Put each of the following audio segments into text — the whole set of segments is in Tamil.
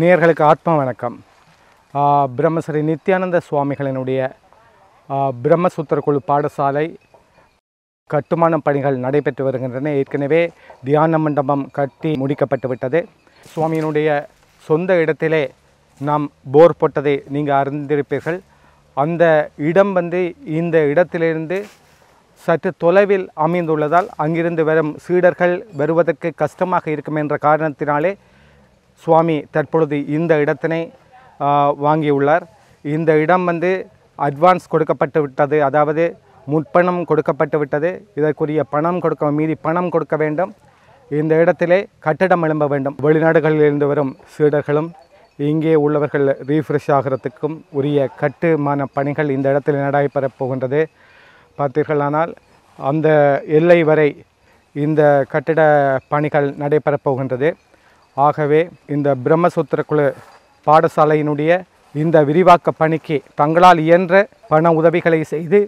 நேயர்களுக்கு ஆத்ம வணக்கம். பிரம்மசரி பிரம்மஸ்ரீ நித்யானந்த சுவாமிகளினுடைய பிரம்மசூத்திர குழு பாடசாலை கட்டுமான பணிகள் நடைபெற்று வருகின்றன. ஏற்கனவே தியான மண்டபம் கட்டி முடிக்கப்பட்டு விட்டது. சுவாமியினுடைய சொந்த இடத்திலே நாம் போர் போட்டதை நீங்கள் அறிந்திருப்பீர்கள். அந்த இடம் வந்து இந்த இடத்திலிருந்து சற்று தொலைவில் அமைந்துள்ளதால் அங்கிருந்து வரும் சீடர்கள் வருவதற்கு கஷ்டமாக இருக்கும் என்ற காரணத்தினாலே சுவாமி தற்பொழுது இந்த இடத்தினை வாங்கியுள்ளார். இந்த இடம் வந்து அட்வான்ஸ் கொடுக்கப்பட்டு விட்டது. அதாவது முற்பணம் கொடுக்கப்பட்டு விட்டது. இதற்குரிய பணம் கொடுக்க மீதி பணம் கொடுக்க வேண்டும். இந்த இடத்திலே கட்டடம் எழும்ப வேண்டும். வெளிநாடுகளிலிருந்து வரும் சீடர்களும் இங்கே உள்ளவர்கள் ரீஃப்ரெஷ் ஆகிறதுக்கும் உரிய கட்டுமான பணிகள் இந்த இடத்தில் நடைபெறப் போகின்றது. பார்த்தீர்களானால் அந்த எல்லை வரை இந்த கட்டிட பணிகள் நடைபெறப் போகின்றது. ஆகவே இந்த பிரம்மசூத்திர குழு பாடசாலையினுடைய இந்த விரிவாக்க பணிக்கு தங்களால் இயன்ற பண உதவிகளை செய்து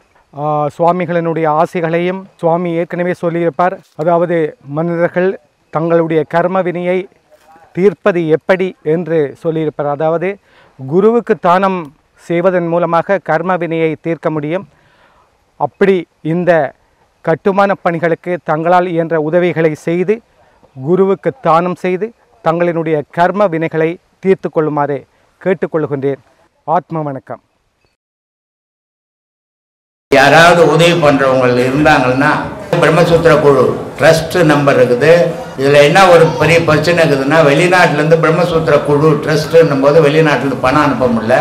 சுவாமிகளினுடைய ஆசைகளையும் சுவாமி ஏற்கனவே சொல்லியிருப்பார். அதாவது மனிதர்கள் தங்களுடைய கர்ம வினையை தீர்ப்பது எப்படி என்று சொல்லியிருப்பார். அதாவது குருவுக்கு தானம் செய்வதன் மூலமாக கர்ம வினையை தீர்க்க முடியும். அப்படி இந்த கட்டுமான பணிகளுக்கு தங்களால் இயன்ற உதவிகளை செய்து குருவுக்கு தானம் செய்து தங்களினுடைய கர்ம வினைகளை தீர்த்து கொள்ளுமாறு கேட்டுக்கொள்கின்றேன் ஆத்ம வணக்கம். யாராவது உதவி பண்றவங்க இருந்தாங்கன்னா பிரம்மசூத்திர குழு ட்ரஸ்ட் நம்பர் இருக்குது. இதுல என்ன ஒரு பெரிய பிரச்சனை இருக்குதுன்னா வெளிநாட்டுல இருந்து பிரம்மசூத்திர குழு ட்ரஸ்ட்டுன்னும் போது வெளிநாட்டுல இருந்து பணம் அனுப்ப முடியல.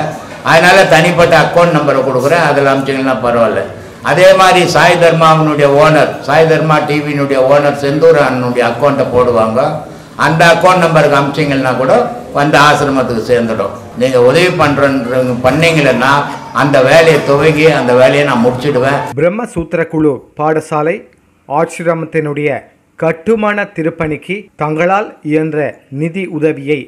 அதனால தனிப்பட்ட அக்கௌண்ட் நம்பரை கொடுக்குறேன். அதில் அனுப்பிச்சிங்கன்னா பரவாயில்ல. அதே மாதிரி சாய் தர்மாவினுடைய ஓனர் சாய் தர்மா டிவியினுடைய ஓனர் செந்தூர் அண்ணனுடைய அக்கௌண்ட்டை போடுவாங்க. அந்த அக்கௌண்ட் நம்பருக்கு அமிச்சிங்கன்னா கூட வந்து ஆசிரமத்துக்கு சேர்ந்துடும். நீங்கள் உதவி பண்ணுற பண்ணீங்கன்னா அந்த வேலையை துவங்கி அந்த வேலையை நான் முடிச்சிடுவேன். பிரம்மசூத்திர குழு பாடசாலை ஆசிரமத்தினுடைய கட்டுமான திருப்பணிக்கு தங்களால் இயன்ற நிதி உதவியை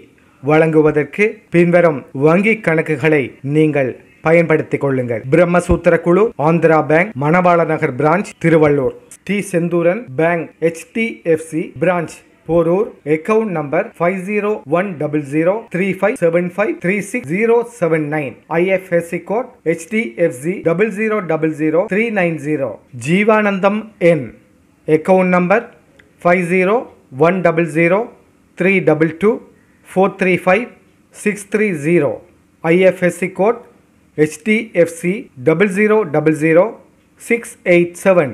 வழங்குவதற்கு பின்வரும் வங்கி கணக்குகளை நீங்கள் பயன்படுத்திக் கொள்ளுங்கள். பிரம்மசூத்திர குழு Andhra bank Manavala Nagar branch Tiruvallur. D Senthuran bank HDFC branch Porur. Account number five zero one double zero three five seven five three six zero seven nine IFSC code HDFC double zero double zero three nine zero Jeevanandham N account number five zero one double zero three double two four three five six three zero IFSC code HDFC double zero double zero six eight seven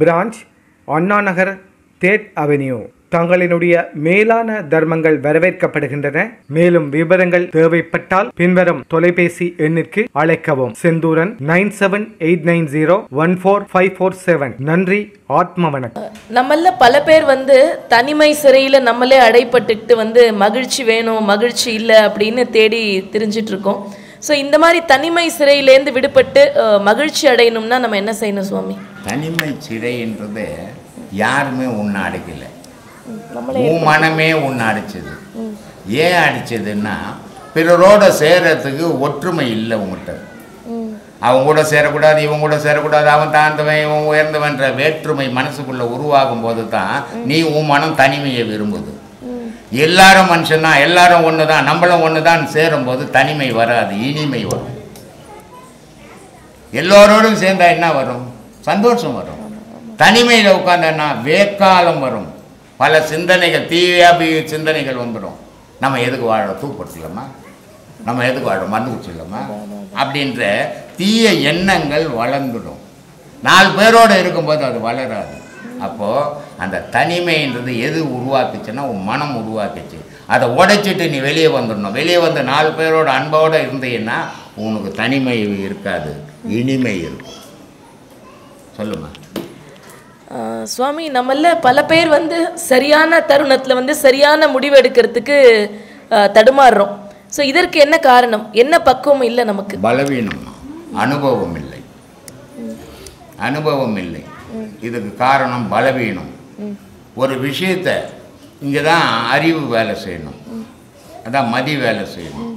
branch Anna Nagar that avenue தங்களினுடைய மேலான தர்மங்கள் வரவேற்கப்படுகின்றன. மேலும் விவரங்கள் தேவைப்பட்டால் பின்வரும் தொலைபேசி எண்ணிற்கு அழைக்கவும். Senthuran nine seven eight nine zero one four five four seven நன்றி ஆத்ம வணக்கம். நம்மள பல பேர் வந்து தனிமை சிறையில் நம்மளே அடைப்பட்டுக்கிட்டு வந்து மகிழ்ச்சி வேணும் மகிழ்ச்சி இல்லை அப்படின்னு தேடி திரிஞ்சிட்டு இருக்கோம். ஸோ இந்த மாதிரி தனிமை சிறையிலேருந்து விடுபட்டு மகிழ்ச்சி அடையணும்னா நம்ம என்ன செய்யணும் சுவாமி? தனிமை சிறைன்றது யாருமே உன்னை அடைக்கல உன் மனமே உன்னை அடிச்சது ஏன் அடிச்சதுன்னா பிறரோட சேரத்துக்கு ஒற்றுமை இல்லை உங்கள்கிட்ட அவங்க கூட சேரக்கூடாது இவங்க கூட சேரக்கூடாது அவன் தாழ்ந்தவன் இவன் உயர்ந்தவன்ற வேற்றுமை மனசுக்குள்ள உருவாகும் போது தான் நீ உன் மனம் தனிமையை விரும்புது. எல்லாரும் மனுஷன் தான் எல்லாரும் ஒன்று தான் நம்மளும் ஒன்று தான் சேரும்போது தனிமை வராது இனிமை வரும். எல்லோரோடும் சேர்ந்தா என்ன வரும்? சந்தோஷம் வரும். தனிமையில் உட்காந்தன்னா வேக்காலம் வரும். பல சிந்தனைகள் தீவியாபி சிந்தனைகள் வந்துடும் நம்ம எதுக்கு வாழ தூப்படுத்தலாமா நம்ம எதுக்கு வாழ மண்ணு குச்சிடலாமா? அப்படின்ற தீய எண்ணங்கள் வளர்ந்துடும். நாலு பேரோடு இருக்கும்போது அது வளராது. அப்போது அந்த தனிமைன்றது எது உருவாக்குச்சுன்னா உன் மனம் உருவாக்குச்சு. அதை உடைச்சிட்டு நீ வெளியே வந்துடணும். வெளியே வந்து நாலு பேரோட அன்போடு இருந்தீங்கன்னா உனக்கு தனிமை இருக்காது இனிமை இருக்கும். சொல்லுமா? சுவாமி நம்மள பல பேர் வந்து சரியான தருணத்தில் வந்து சரியான முடிவு எடுக்கிறதுக்கு தடுமாறுறோம். ஸோ இதற்கு என்ன காரணம்? என்ன பக்குவம் இல்லை நமக்கு? பலவீனம். அனுபவம் இல்லை. அனுபவம் இல்லை. இதுக்கு காரணம் பலவீனம். ஒரு விஷயத்தை இங்கே தான் அறிவு வேலை செய்யணும். அதான் மதி வேலை செய்யணும்.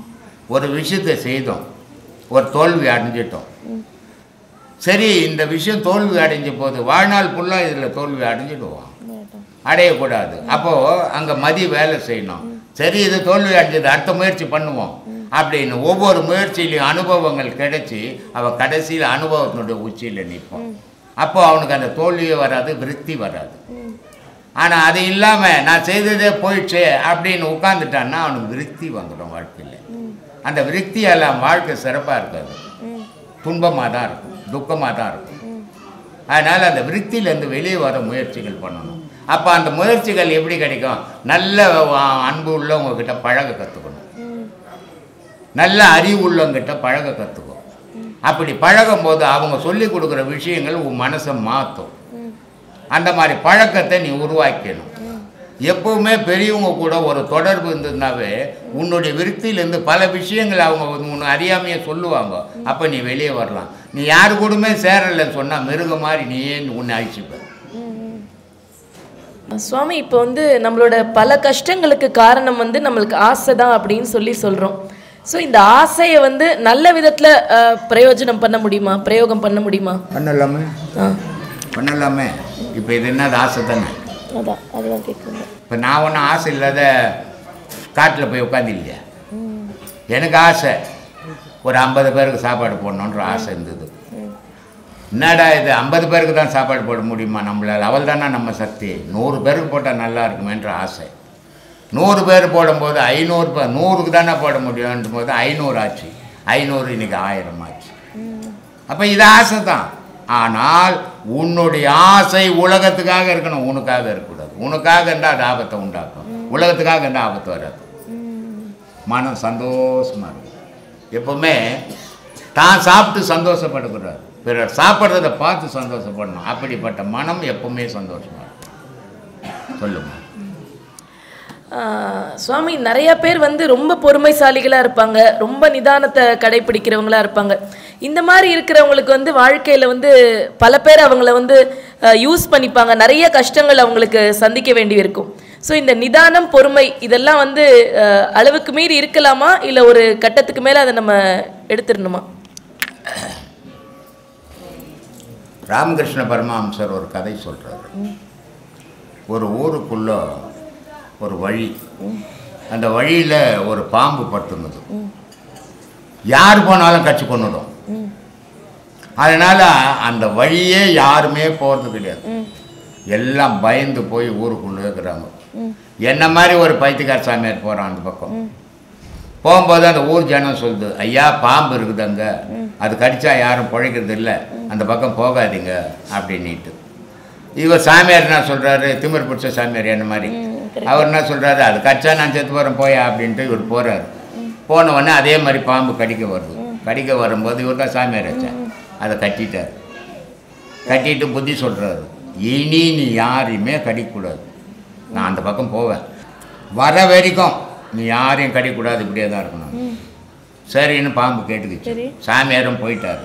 ஒரு விஷயத்தை செய்தோம். ஒரு தோல்வி அடைஞ்சிட்டோம். சரி இந்த விஷயம் தோல்வி அடைஞ்ச போது வாழ்நாள் ஃபுல்லாக இதில் தோல்வி அடைஞ்சிடுவோம். அடையக்கூடாது. அப்போது அங்கே மதி வேலை செய்யணும். சரி இது தோல்வி அடைஞ்சது அடுத்த முயற்சி பண்ணுவோம். அப்படின்னு ஒவ்வொரு முயற்சியிலையும் அனுபவங்கள் கிடைச்சி அவள் கடைசியில் அனுபவத்தினுடைய உச்சியில் நிற்போம். அப்போ அவனுக்கு அந்த தோல்வியே வராது விருத்தி வராது. ஆனால் அது இல்லாமல் நான் செய்ததே போயிடுச்சு அப்படின்னு உட்காந்துட்டான்னா அவனுக்கு விருத்தி வந்துடும் வாழ்க்கையில். அந்த விருத்தியால் அவன் வாழ்க்கை சிறப்பாக இருக்காது. துன்பமாக தான் இருக்கும் துக்கமாக தான் இருக்கும். அதனால் அந்த விருத்தியிலேருந்து வெளியே வர முயற்சிகள் பண்ணணும். அப்போ அந்த முயற்சிகள் எப்படி கிடைக்கும்? நல்ல அன்பு உள்ளவங்க கிட்ட பழக கற்றுக்கணும் நல்ல அறிவு உள்ளவங்கிட்ட பழக கற்றுக்கும் அப்படி பழகும் போது அவங்க சொல்லி கொடுக்குற விஷயங்கள் உன் மனசை மாற்றும் அந்த மாதிரி பழக்கத்தை நீ உருவாக்கணும் எப்பவுமே பெரியவங்க கூட ஒரு தொடர்பு இருந்ததுனாவே உன்னுடைய விருத்தியிலேருந்து பல விஷயங்கள் அவங்க வந்து உன்னை அறியாமையே சொல்லுவாங்க. அப்போ நீ வெளியே வரலாம். நீ யாரு கூடமே சேரலைன்னு சொன்னால் மிருக மாதிரி நீயே உன்னை அழிச்சுப்ப சுவாமி இப்போ வந்து நம்மளோட பல கஷ்டங்களுக்கு காரணம் வந்து நம்மளுக்கு ஆசை தான் அப்படின்னு சொல்லி சொல்கிறோம் ஸோ இந்த ஆசையை வந்து நல்ல விதத்தில் பிரயோஜனம் பண்ண முடியுமா? பிரயோகம் பண்ண முடியுமா? பண்ணலாமே. பண்ணலாமே. இப்போ இது என்னது ஆசை தானே? அதான் அதுதான் கேட்குறேன் இப்போ நான் ஒன்றும் ஆசை இல்லாத காட்டில் போய் உட்காந்து இல்லையா எனக்கு ஆசை. ஒரு ஐம்பது பேருக்கு சாப்பாடு போடணுன்ற ஆசை இருந்தது. என்னடா இது? ஐம்பது பேருக்கு தான் சாப்பாடு போட முடியுமா? நம்மளால். அவள் தானே நம்ம சக்தி. நூறு பேருக்கு போட்டால் நல்லா இருக்குமேன்ற ஆசை. நூறு பேர் போடும்போது ஐநூறு பேர் நூறுக்கு தானே போட முடியும்ன்ற போது ஐநூறு ஆச்சு. ஐநூறு இன்னைக்கு ஆயிரம் ஆச்சு. அப்போ இது ஆசை தான் ஆனால் உன்னுடைய ஆசை உலகத்துக்காக இருக்கணும். உனக்காக இருக்கக்கூடாது. உனக்காக இருந்தால் அது ஆபத்தை உண்டாக்கும். உலகத்துக்காக இருந்தால் ஆபத்து வராது. மனம் சந்தோஷமாக இருக்கும். எப்போவுமே தான் சாப்பிட்டு சந்தோஷப்படக்கூடாது. பிறர் சாப்பிட்றத பார்த்து சந்தோஷப்படணும். அப்படிப்பட்ட மனம் எப்பவுமே சந்தோஷமாக இருக்கும். சொல்லுங்க. சுவாமி நிறைய பேர் வந்து ரொம்ப பொறுமைசாலிகளா இருப்பாங்க ரொம்ப நிதானத்தை கடைபிடிக்கிறவங்களா இருப்பாங்க. இந்த மாதிரி இருக்கிறவங்களுக்கு வந்து வாழ்க்கையில வந்து பல பேர் அவங்கள வந்து யூஸ் பண்ணிப்பாங்க. நிறைய கஷ்டங்கள் அவங்களுக்கு சந்திக்க வேண்டி இருக்கும். ஸோ இந்த நிதானம் பொறுமை இதெல்லாம் வந்து அளவுக்கு மீறி இருக்கலாமா? இல்லை ஒரு கட்டத்துக்கு மேலே அதை நம்ம எடுத்துடணுமா? ராமகிருஷ்ண பரமஹம்சர் ஒரு கதை சொல்கிறாரு ஒரு ஊருக்குள்ள ஒரு வழி. அந்த வழியில் ஒரு பாம்பு படுத்துனது. யார் போனாலும் கட்சி கொண்டுடும். அதனால் அந்த வழியே யாருமே போகிறது கிடையாது. எல்லாம் பயந்து போய் ஊருக்குள்ளே இருக்கிறாங்க என்ன மாதிரி ஒரு பைத்தியக்கார சாமியார் போகிறான் அந்த பக்கம். போகும்போது அந்த ஊர் ஜனம் சொல்லுது ஐயா பாம்பு இருக்குது அங்கே அது கடிச்சா யாரும் பிழைக்கிறது இல்லை. அந்த பக்கம் போகாதீங்க. அப்படின்னுட்டு. இவர் சாமியார் என்ன சொல்கிறாரு திமிர் பிடிச்ச சாமியார் என்ன மாதிரி? அவர் என்ன சொல்கிறாரு அது கடிச்சா நான் செத்து போகிறேன் போயா அப்படின்ட்டு இவர் போகிறாரு போன உடனே அதே மாதிரி பாம்பு கடிக்க வருது. கடிக்க வரும்போது இவர் தான் சாமியார் வச்சேன் அதை கட்டிட்டார். கட்டிட்டு புத்தி சொல்கிறாரு இனி நீ யாரையுமே கடிக்கக்கூடாது. நான் அந்த பக்கம் போவேன். வர வரைக்கும் நீ யாரையும் கடிக்கக்கூடாது. இப்படியே தான் இருக்கணும். சரின்னு பாம்பு கேட்டுக்கிச்சு. சாமியாரும் போயிட்டாரு.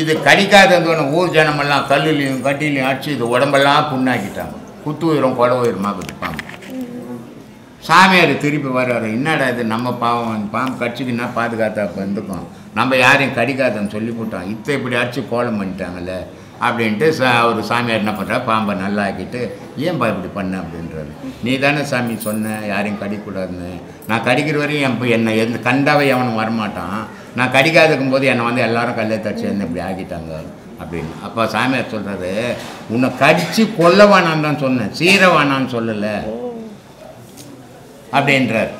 இது கடிக்காததுன்னு ஊர் ஜனமெல்லாம் கல்லுலையும் கட்டிலையும் அடிச்சு இது உடம்பெல்லாம் புண்ணாக்கிட்டாங்க. குத்து உயிரும் கொலை உயிரமாக்குது பாம்பு சாமியார் திருப்பி வர்றாரு. என்னடா இது? நம்ம பாவம். பாம்பு கடிச்சிக்கின்னா பாதுகாத்தா வந்துக்கும்? நம்ம யாரையும் கடிக்காதன்னு சொல்லி போட்டோம் இத்தை இப்படி அடிச்சு கோலம் பண்ணிட்டாங்கல்ல? அப்படின்ட்டு சா அவர் சாமியார் என்ன பண்ணுறா பாம்பை நல்லா ஆக்கிட்டு ஏன்பா இப்படி பண்ண? அப்படின்றாரு. நீ தானே சாமி சொன்ன யாரையும் கடிக்கக்கூடாதுன்னு நான் கடிக்கிற வரையும் என் என்னை எந்த கண்டாவை எவனும் வரமாட்டான். நான் கடிக்காதுக்கும் போது என்னை வந்து எல்லாரும் கல்லை தச்சு என்ன இப்படி ஆக்கிட்டாங்க. அப்படின்னு. அப்போ சாமியார் சொல்கிறாரு உன்னை கடித்து கொல்ல வேணான்னு தான் சொன்னேன். சீர வேணான்னு சொல்லலை. அப்படின்றார்.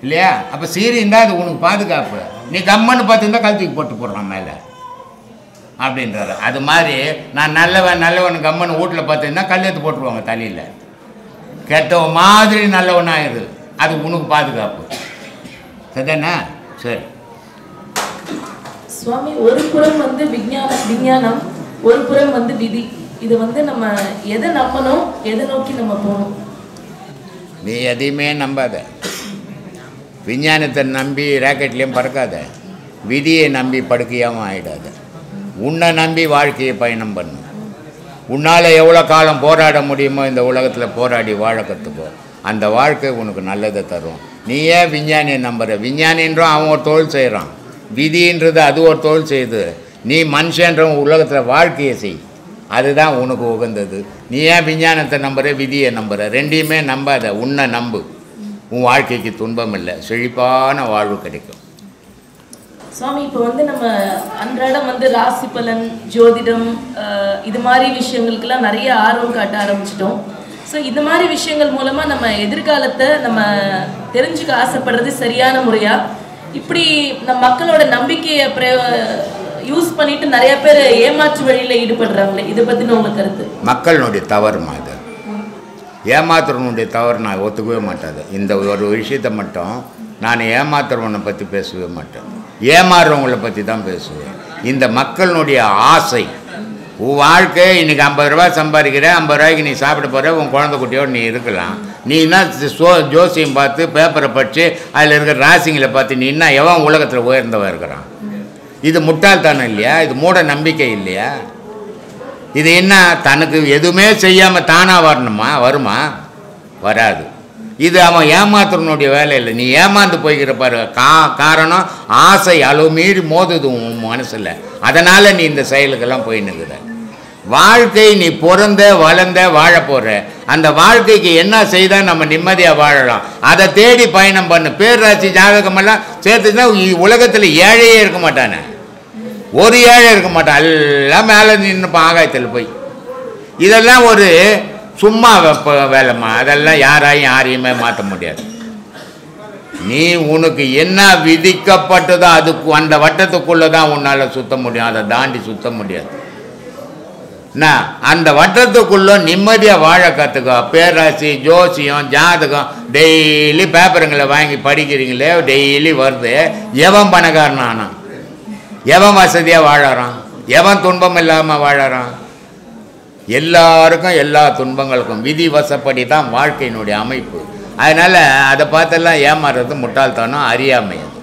இல்லையா? அப்போ சீரி இருந்தால் அது உனக்கு பாதுகாப்பு. நீ கம்மன்னு பார்த்துருந்தா கழுத்துக்கு போட்டு போடுறான் மேலே. அப்படின்றாரு. அது மாதிரி நான் நல்லவன் நல்லவன் கம்மன் வீட்டில் பார்த்துருந்தா கல்லெத்து போட்டுருவாங்க தலையில். கெட்டவன் மாதிரி நல்லவனாயிரு. அது உனக்கு பாதுகாப்பு. சரிதானே? சரி. சுவாமி ஒரு புறம் வந்து விஞ்ஞானம் விஞ்ஞானம் ஒரு புறம் வந்து விதி. இது வந்து நம்ம எதை நம்பணும் எதை நோக்கி நம்ம போகணும்? நீ எதையுமே நம்பாத. விஞ்ஞானத்தை நம்பி ராக்கெட்லேயும் பறக்காத. விதியை நம்பி படுக்கையாகவும் ஆகிடாத உன்னை நம்பி வாழ்க்கையை பயணம் பண்ணும் உன்னால் எவ்வளோ காலம் போராட முடியுமோ இந்த உலகத்தில் போராடி வாழ கற்றுக்கோ அந்த வாழ்க்கை உனக்கு நல்லதை தரும். நீ ஏன் விஞ்ஞானியை நம்புகிற விஞ்ஞானின்றும் அவன் ஒரு தொழில் செய்கிறான் விதின்றது அது ஒரு தொழில் செய்யுது நீ மனுஷன்ற உலகத்தில் வாழ்க்கையை செய். அதுதான் உனக்கு உகந்தது. நீ ஏன் விஞ்ஞானத்தை நம்புற விதியை நம்புகிற ரெண்டையுமே நம்பாத உன்னை நம்பு. உன் வாழ்க்கைக்கு துன்பம் இல்லை செழிப்பான வாழ்வு கிடைக்கும். சுவாமி இப்போ வந்து நம்ம அன்றாடம் வந்து ராசி பலன் ஜோதிடம் இது மாதிரி விஷயங்களுக்கெல்லாம் நிறைய ஆர்வம் காட்ட ஆரம்பிச்சிட்டோம். ஸோ இந்த மாதிரி விஷயங்கள் மூலமாக நம்ம எதிர்காலத்தை நம்ம தெரிஞ்சுக்க ஆசைப்படுறது சரியான முறையா? இப்படி இந்த மக்களோட நம்பிக்கையை யூஸ் பண்ணிட்டு நிறைய பேர் ஏமாற்று வழியில் ஈடுபடுறாங்களே இதை பற்றின உங்க கருத்து. மக்களினுடைய தவறுமா இது? ஏமாத்துறவனுடைய தவறு நான் ஒத்துக்கவே மாட்டாது. இந்த ஒரு விஷயத்தை மட்டும் நான் ஏமாத்துறவனை பற்றி பேசவே மாட்டேன். ஏமாறுறவங்களை பற்றி தான் பேசுவேன். இந்த மக்களினுடைய ஆசை உன் வாழ்க்கை இன்னைக்கு ஐம்பது ரூபா சம்பாதிக்கிற ஐம்பது ரூபாய்க்கு நீ சாப்பிட போகிற உன் குழந்தை குட்டியோடு நீ இருக்கலாம். நீ என்ன சோ ஜோசியம் பார்த்து பேப்பரை படித்து அதில் இருக்கிற ராசிங்களை பார்த்து நீ என்ன எவன் உலகத்தில் உயர்ந்தவன் இருக்கிறான்? இது முட்டாள்தானம் இல்லையா? இது மூட நம்பிக்கை இல்லையா? இது என்ன தனக்கு எதுவுமே செய்யாமல் தானாக வரணுமா? வருமா? வராது. இது அவன் ஏமாத்துறனுடைய வேலை இல்லை. நீ ஏமாந்து போய்கிற பாரு. கா காரணம் ஆசை அளவு மீறி மோதுது உன் மனசில். அதனால் நீ இந்த செயலுக்கெல்லாம் போயின்னுக்குற வாழ்க்கை நீ பிறந்த வளர்ந்த வாழ போகிற அந்த வாழ்க்கைக்கு என்ன செய்தால் நம்ம நிம்மதியாக வாழலாம். அதை தேடி பயணம் பண்ணு. பேரராசி ஜாதகமெல்லாம் சேர்த்துன்னா உலகத்தில் ஏழையே இருக்க மாட்டானே. ஒரு ஏழை இருக்க மாட்டான். எல்லாம் மேலே நின்று ஆகாயத்தில் போய். இதெல்லாம் ஒரு சும்மா வெப்ப வேலைம்மா. அதெல்லாம் யாராயும் யாரையுமே மாற்ற முடியாது. நீ உனக்கு என்ன விதிக்கப்பட்டதோ அதுக்கு அந்த வட்டத்துக்குள்ளே தான் உன்னால் சுத்த முடியும். அதை தாண்டி சுத்த முடியாது. என்ன அந்த வட்டத்துக்குள்ளே நிம்மதியாக வாழ கற்றுக்கோ பேராசி ஜோசியம் ஜாதகம் டெய்லி பேப்பருங்களை வாங்கி படிக்கிறீங்களே டெய்லி வருது. எவன் பணக்காரன் எவன் வசதியாக வாழறான்? எவன் துன்பம் இல்லாமல் வாழறான்? எல்லாருக்கும் எல்லா துன்பங்களுக்கும் விதி வசப்படி தான் வாழ்க்கையினுடைய அமைப்பு. அதனால் அதை பார்த்தெல்லாம் ஏமாறுறது முட்டாள்தனம் அறியாமையும்